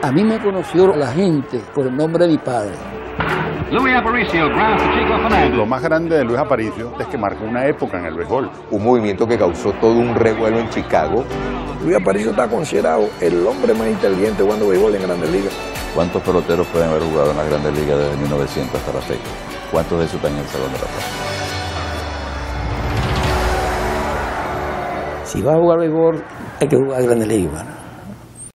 A mí me conoció la gente por el nombre de mi padre. Luis Aparicio, Chico Lo más grande de Luis Aparicio es que marcó una época en el béisbol. Un movimiento que causó todo un revuelo en Chicago. Luis Aparicio está considerado el hombre más inteligente jugando béisbol en Grandes Ligas. ¿Cuántos peloteros pueden haber jugado en las Grandes Ligas desde 1900 hasta la fecha? ¿Cuántos de esos están en el Salón de la Fama? Si vas a jugar béisbol, hay que jugar Grandes Ligas. ¿no?